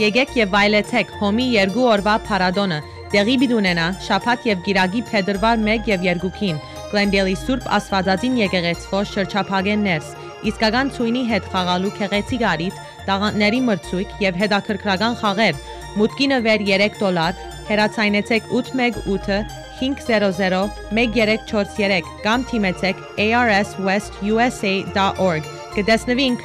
Եկեք եւ վայելեցեք հոմի երկու օրվա փառատոնը։ Տեղի բիդունենա շաբաթ եւ գիրագի փետրվար 1 եւ 2-ին Գլենդելի Սուրբ Աստվածածին եկեղեցվո շրջափակեն ներս։ Իսկական ցույնի հետ խաղալու քեղեցիկ արիտ, տաղանդների մրցույթ եւ հետաքրքրական խաղեր։ Մուտքինը վեր 3 դոլար, հեռացայնեցեք 818 500 1343 կամ թիմեցեք arswestusa.org։ Կտեսնվինք